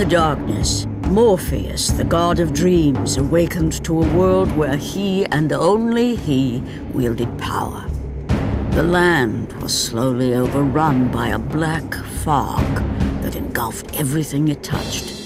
The darkness, Morpheus, the god of dreams, awakened to a world where he and only he wielded power. The land was slowly overrun by a black fog that engulfed everything it touched.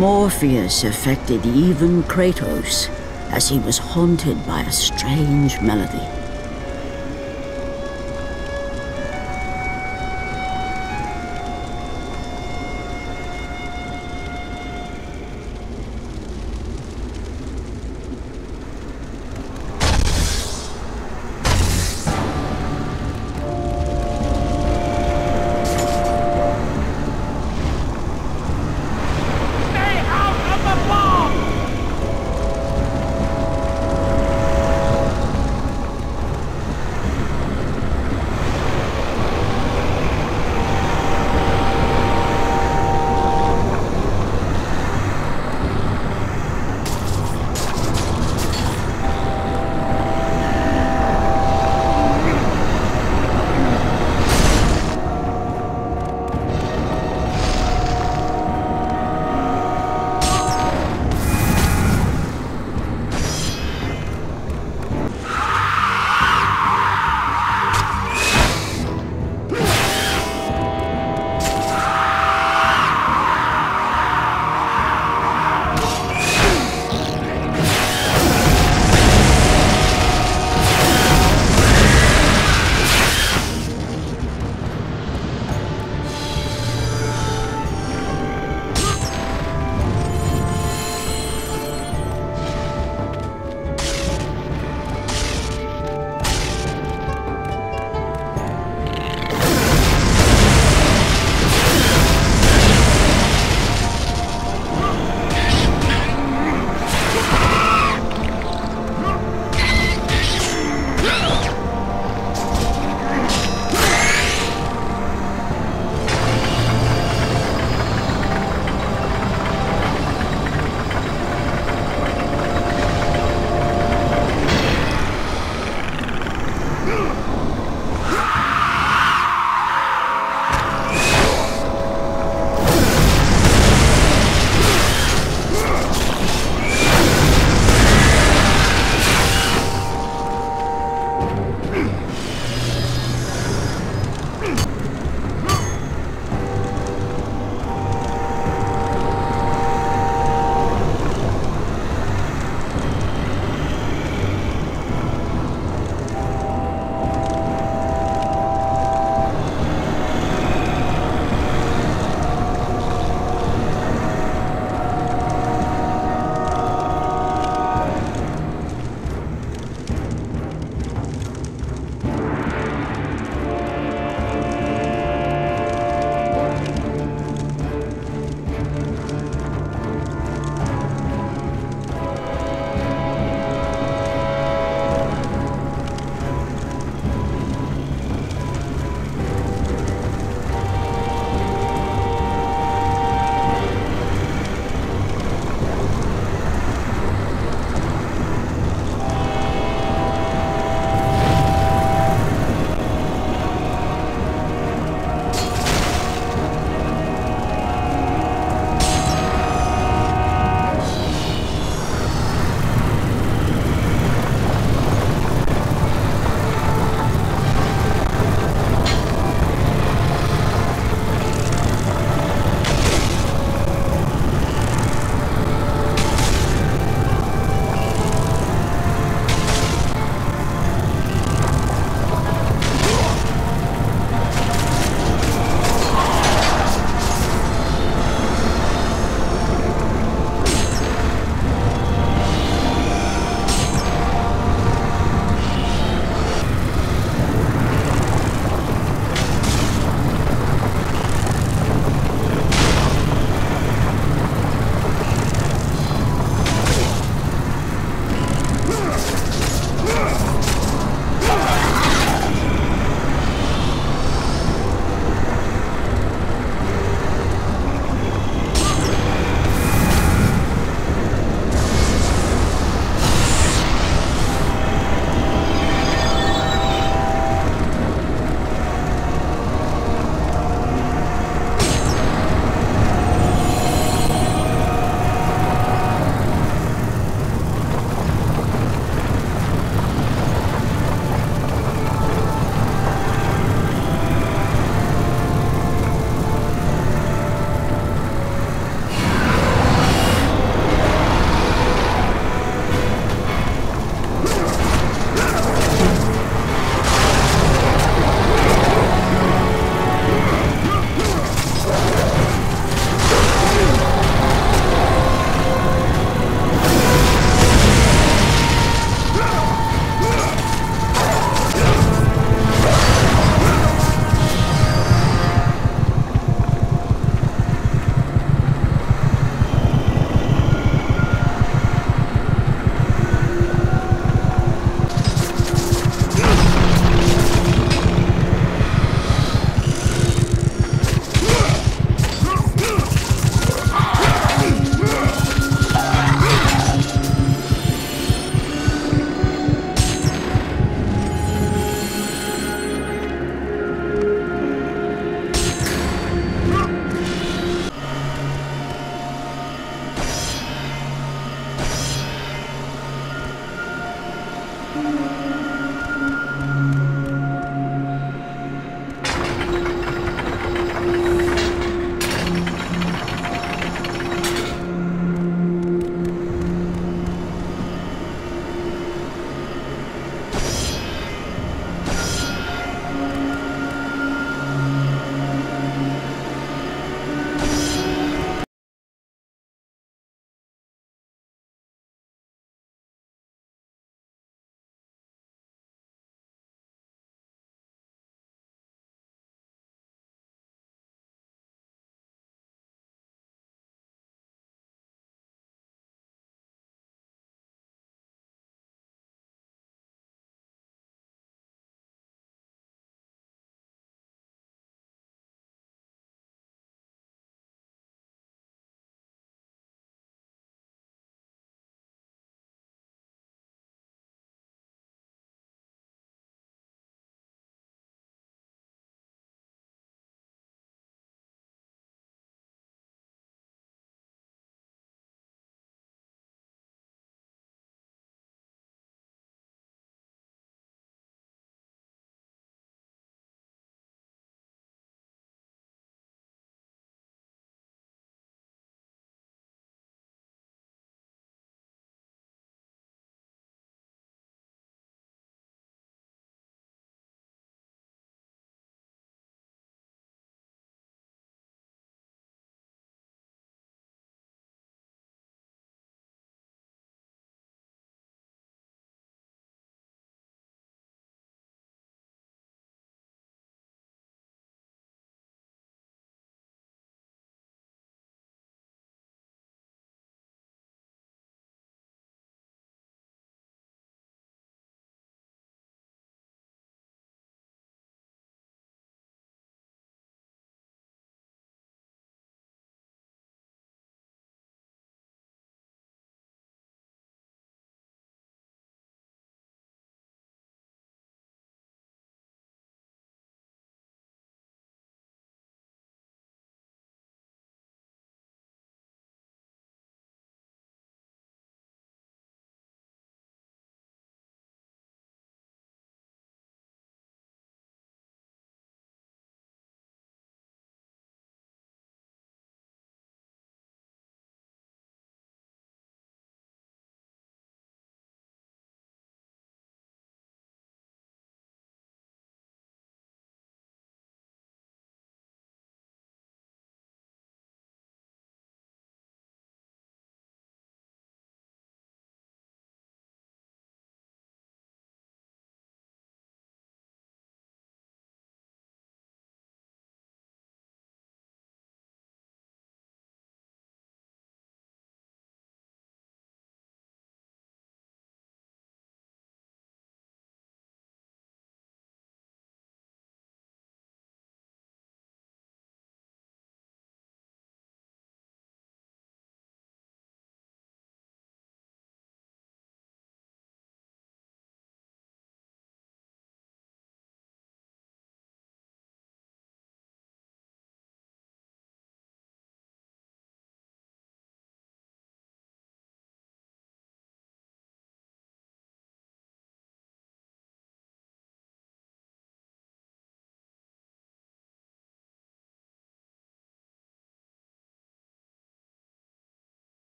Morpheus affected even Kratos, as he was haunted by a strange melody.